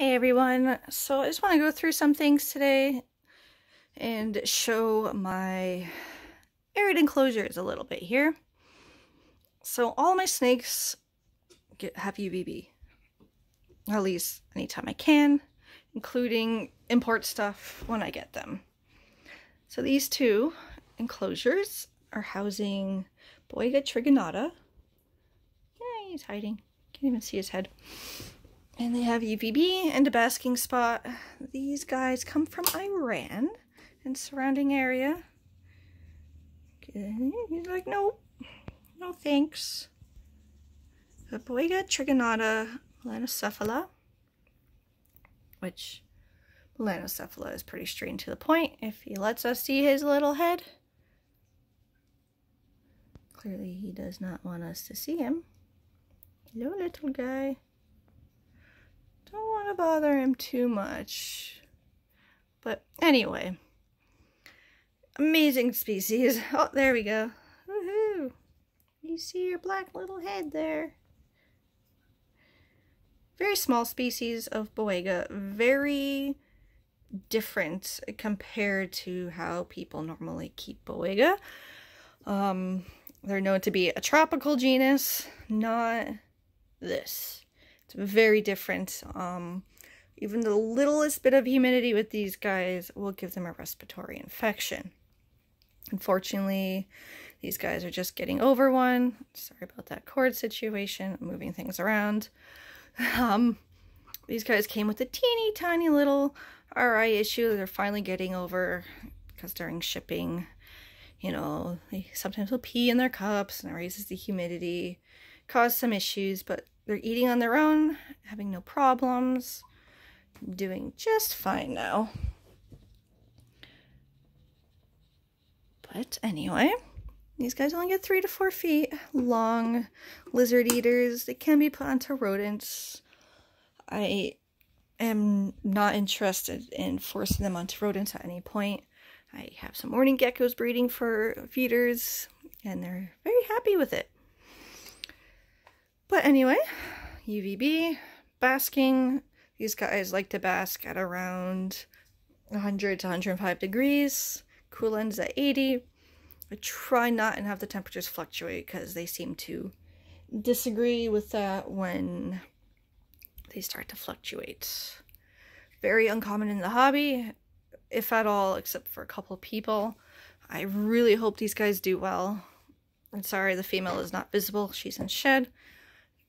Hey everyone, so I just want to go through some things today and show my arid enclosures a little bit here. So all my snakes get have UVB, at least anytime I can, including import stuff when I get them. So these two enclosures are housing Boiga trigonata. Yeah, he's hiding. Can't even see his head. And they have UVB and a basking spot. These guys come from Iran and surrounding area. He's like, no, no thanks. The trigonata melanocephala, which melanocephala is pretty straight to the point if he lets us see his little head. Clearly he does not want us to see him. Hello, little guy. Don't want to bother him too much. But anyway, amazing species. Oh, there we go. Woohoo! You see your black little head there. Very small species of Boiga. Very different compared to how people normally keep Boiga. Um, they're known to be a tropical genus, not this. It's very different. Um, even the littlest bit of humidity with these guys will give them a respiratory infection. Unfortunately, these guys are just getting over one. Sorry about that cord situation, moving things around. Um, these guys came with a teeny tiny little RI issue they're finally getting over because during shipping, you know, they sometimes will pee in their cups and it raises the humidity, cause some issues, but they're eating on their own, having no problems, doing just fine now. But anyway, these guys only get three to four feet long lizard eaters. They can be put onto rodents. I am not interested in forcing them onto rodents at any point. I have some mourning geckos breeding for feeders, and they're very happy with it. But anyway, UVB, basking. These guys like to bask at around 100 to 105 degrees. Cool ends at 80. I try not and have the temperatures fluctuate because they seem to disagree with that when they start to fluctuate. Very uncommon in the hobby, if at all, except for a couple people. I really hope these guys do well. I'm sorry the female is not visible. She's in shed.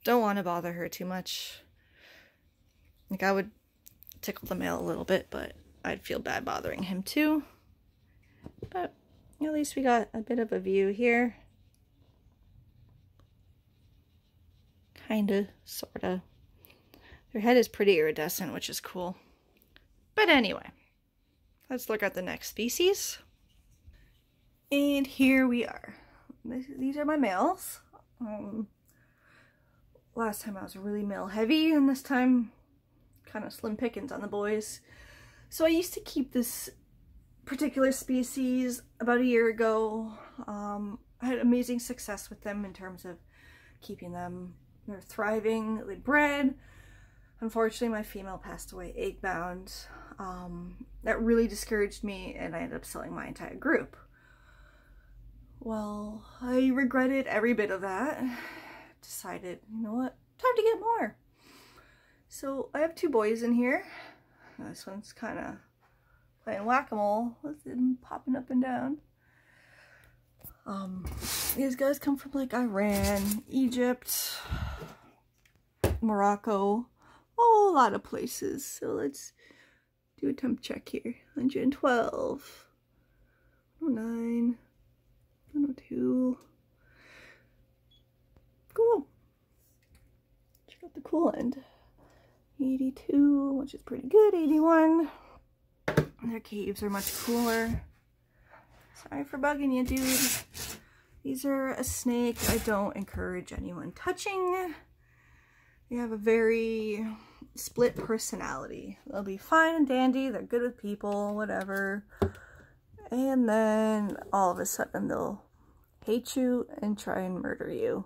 Don't want to bother her too much. Like, I would tickle the male a little bit, but I'd feel bad bothering him too. But at least we got a bit of a view here. Kinda, sorta. Their head is pretty iridescent, which is cool. But anyway, let's look at the next species. And here we are. These are my males. Um, last time I was really male heavy, and this time kind of slim pickings on the boys. So I used to keep this particular species about a year ago. Um, I had amazing success with them in terms of keeping them. They're thriving, they bred. Unfortunately, my female passed away egg bound. Um, that really discouraged me and I ended up selling my entire group. Well, I regretted every bit of that. Decided, you know what, time to get more. So I have two boys in here. This one's kind of playing whack-a-mole with him popping up and down. Um, these guys come from like Iran, Egypt, Morocco, a lot of places. So let's do a temp check here. 112, 109, 102. Cool. Check out the cool end. 82, which is pretty good. 81. Their caves are much cooler. Sorry for bugging you, dude. These are a snake I don't encourage anyone touching. They have a very split personality. They'll be fine and dandy, they're good with people, whatever. And then all of a sudden they'll hate you and try and murder you.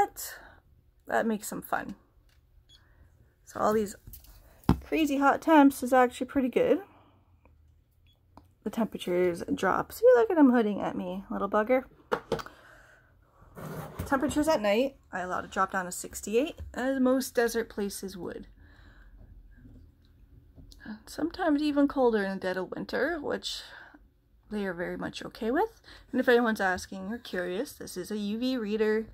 But that makes them fun. So all these crazy hot temps is actually pretty good. The temperatures drop. See, look at him hooding at me, little bugger. Temperatures at night, I allowed to drop down to 68, as most desert places would. Sometimes even colder in the dead of winter, which they are very much okay with. And if anyone's asking or curious, this is a UV reader.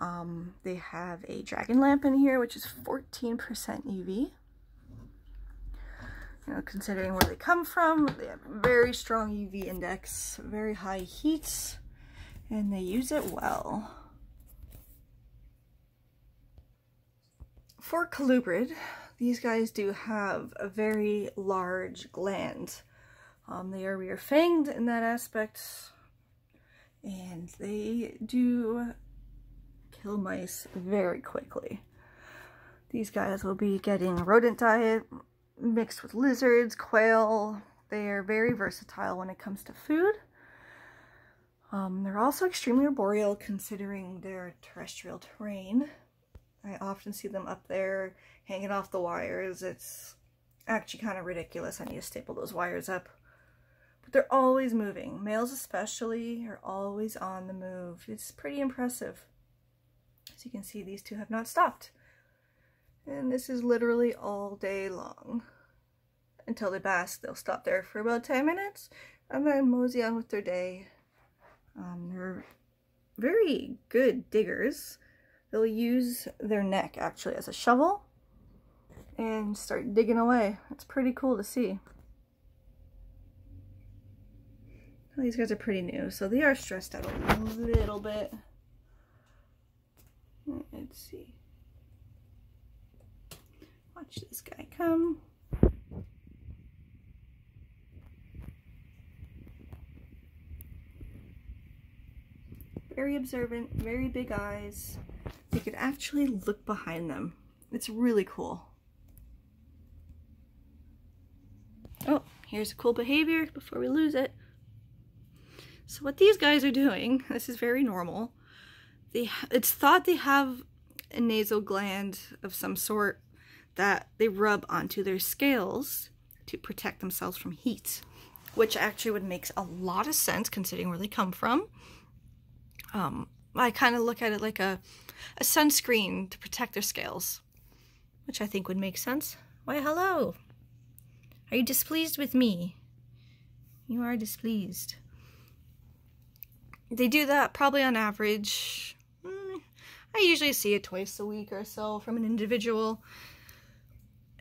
Um, they have a dragon lamp in here, which is 14% UV. You know, considering where they come from, they have very strong UV index, very high heat, and they use it well. For colubrid, these guys do have a very large gland. Um, they are rear fanged in that aspect, and they do kill mice very quickly. These guys will be getting rodent diet mixed with lizards, quail. They are very versatile when it comes to food. Um, they're also extremely arboreal considering their terrestrial terrain. I often see them up there hanging off the wires. It's actually kind of ridiculous. I need to staple those wires up. But they're always moving. Males especially are always on the move. It's pretty impressive. As you can see, these two have not stopped. And this is literally all day long. Until they bask, they'll stop there for about 10 minutes and then mosey on with their day. Um, they're very good diggers. They'll use their neck actually as a shovel and start digging away. It's pretty cool to see. These guys are pretty new, so they are stressed out a little bit. Let's see. Watch this guy come. Very observant, very big eyes. You could actually look behind them. It's really cool. Oh, here's a cool behavior before we lose it. So what these guys are doing, this is very normal. They, it's thought they have a nasal gland of some sort that they rub onto their scales to protect themselves from heat, which actually would make a lot of sense considering where they come from. Um, I kind of look at it like a, a sunscreen to protect their scales, which I think would make sense. Why, hello. Are you displeased with me? You are displeased. They do that probably on average. I usually see it twice a week or so from an individual.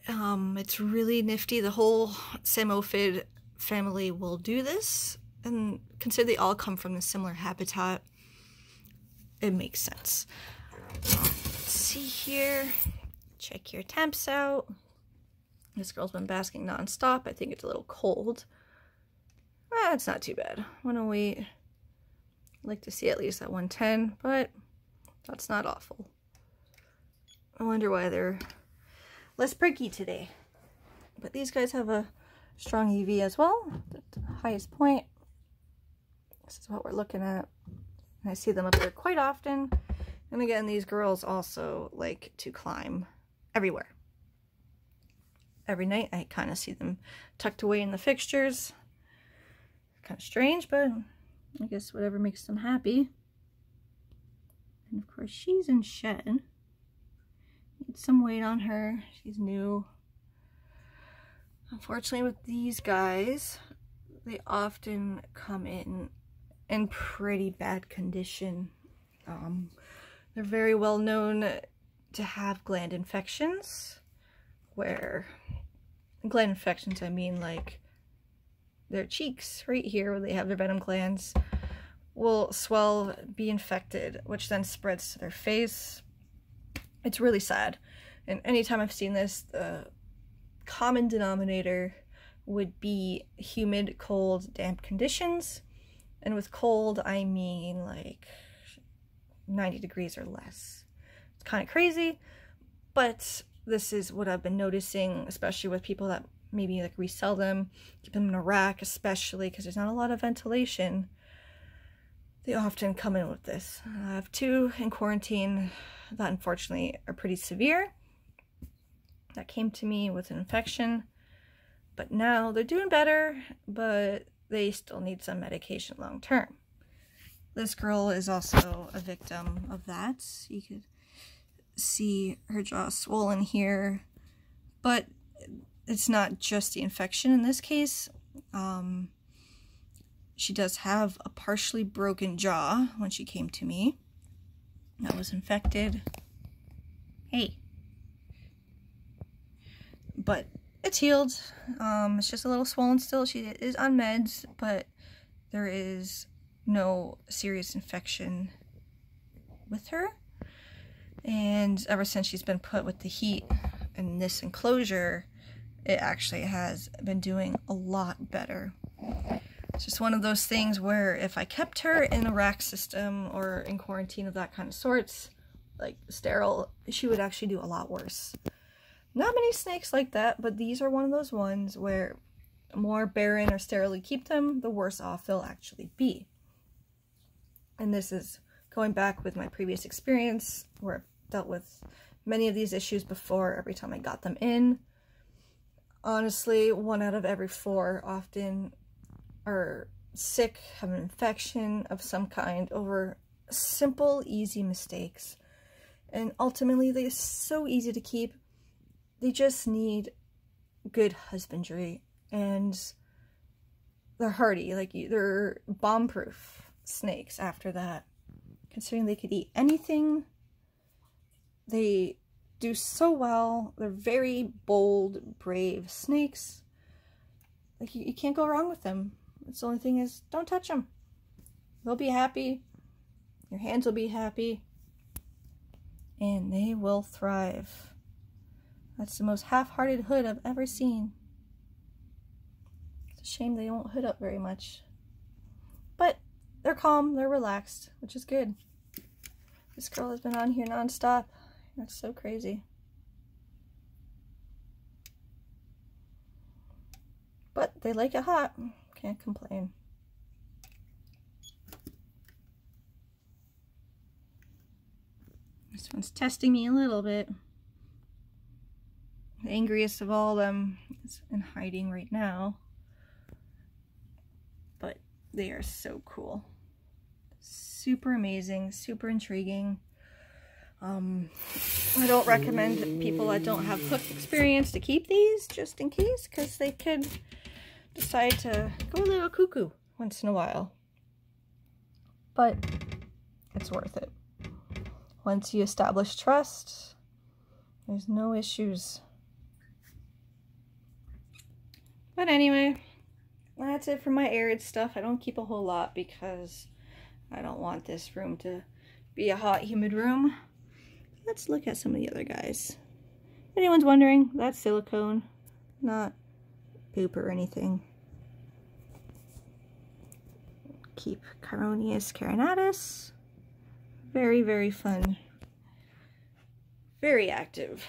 Um, it's really nifty. The whole Psammophiid family will do this. And consider they all come from a similar habitat it makes sense. let's see here. Check your temps out. This girl's been basking nonstop. I think it's a little cold. It's not too bad. Wanna wait. I'd like to see at least at 110, but that's not awful. I wonder why they're less pricky today. But these guys have a strong UV as well. The highest point. This is what we're looking at. And I see them up there quite often. And again, these girls also like to climb everywhere. Every night I kind of see them tucked away in the fixtures. Kind of strange, but I guess whatever makes them happy. And of course she's in shed. Need some weight on her. She's new. Unfortunately with these guys, they often come in in pretty bad condition. Um, they're very well known to have gland infections, where gland infections, I mean like their cheeks right here where they have their venom glands will swell, be infected, which then spreads to their face. It's really sad. And anytime I've seen this, the common denominator would be humid, cold, damp conditions and with cold, I mean like 90 degrees or less. It's kind of crazy, but this is what I've been noticing, especially with people that maybe like resell them, keep them in a rack, especially because there's not a lot of ventilation. They often come in with this. I have two in quarantine that unfortunately are pretty severe. that came to me with an infection. But now they're doing better, but they still need some medication long term. This girl is also a victim of that. You could see her jaw swollen here, but it's not just the infection in this case. Um, she does have a partially broken jaw when she came to me. That was infected. Hey. But it's healed. Um, it's just a little swollen still. She is on meds, but there is no serious infection with her. And ever since she's been put with the heat in this enclosure, it actually has been doing a lot better. It's just one of those things where if I kept her in a rack system or in quarantine of that kind of sorts, like sterile, she would actually do a lot worse. Not many snakes like that, but these are one of those ones where more barren or sterile keep them, the worse off they'll actually be. And this is going back with my previous experience where I've dealt with many of these issues before every time I got them in. Honestly, one out of every four often are sick, have an infection of some kind over simple, easy mistakes. And ultimately, they're so easy to keep. They just need good husbandry. And they're hardy. Like, they're bomb-proof snakes after that. Considering they could eat anything. They do so well. They're very bold, brave snakes. Like, you, you can't go wrong with them. It's the only thing is, don't touch them. They'll be happy. Your hands will be happy. And they will thrive. That's the most half-hearted hood I've ever seen. It's a shame they don't hood up very much. But they're calm, they're relaxed, which is good. This girl has been on here nonstop. That's so crazy. But they like it hot. Can't complain. This one's testing me a little bit. The angriest of all them is in hiding right now. But they are so cool. Super amazing, super intriguing. Um, I don't recommend people that don't have hook experience to keep these just in case because they could decide to go a little cuckoo once in a while. But it's worth it. Once you establish trust, there's no issues. But anyway, that's it for my arid stuff. I don't keep a whole lot because I don't want this room to be a hot, humid room. Let's look at some of the other guys. Anyone's wondering, that's silicone, not poop or anything. Keep Chironius carinatus. Very, very fun. Very active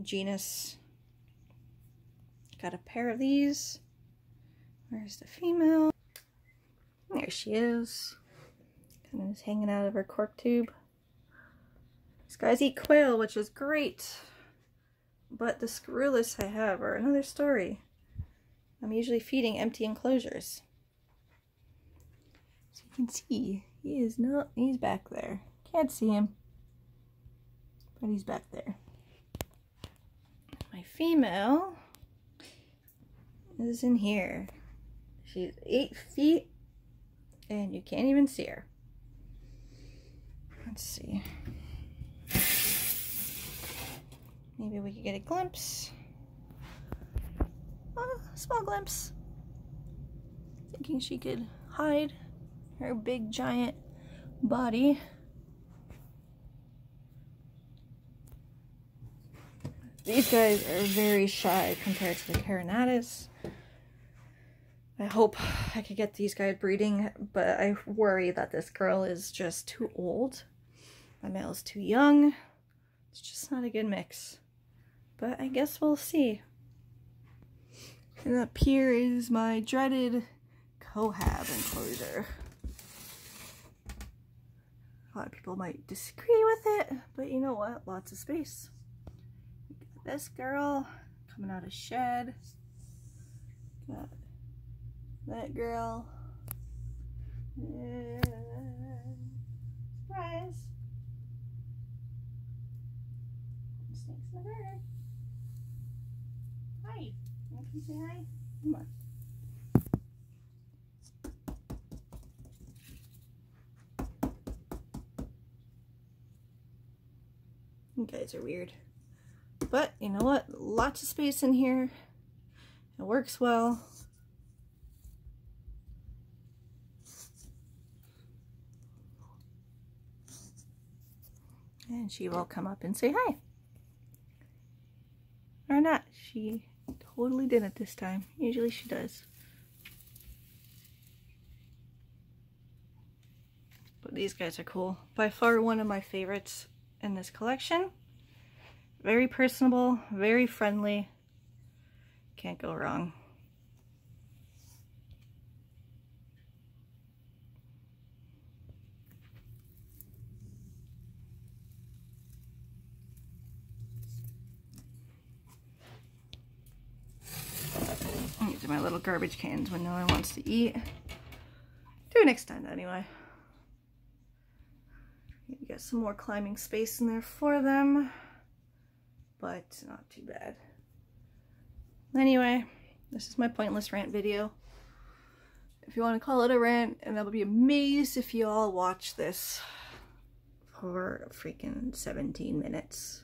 genus. Got a pair of these. Where's the female? There she is. Kind of just hanging out of her cork tube. These guys eat quail, which is great. But the screwless I have are another story. I'm usually feeding empty enclosures. So you can see, he is not, he's back there. Can't see him, but he's back there. My female is in here. She's eight feet and you can't even see her. Let's see. Maybe we could get a glimpse. Oh, small glimpse. Thinking she could hide her big giant body. These guys are very shy compared to the Carinatus. I hope I could get these guys breeding, but I worry that this girl is just too old. My male is too young. It's just not a good mix. But I guess we'll see. And up here is my dreaded cohab enclosure. A lot of people might disagree with it, but you know what? Lots of space. this girl coming out of shed. Got that girl. And surprise! Snakes in the garden. Hi. Can You say hi? Come on. You guys are weird. But you know what? Lots of space in here. It works well. And she will come up and say hi. Or not. She totally didn't this time. Usually she does. But these guys are cool. By far one of my favorites in this collection. Very personable, very friendly. Can't go wrong. These are my little garbage cans when no one wants to eat. Do an extend anyway. You get some more climbing space in there for them, but not too bad. Anyway, this is my pointless rant video. If you want to call it a rant, and I'll be amazed if you all watch this for freaking 17 minutes.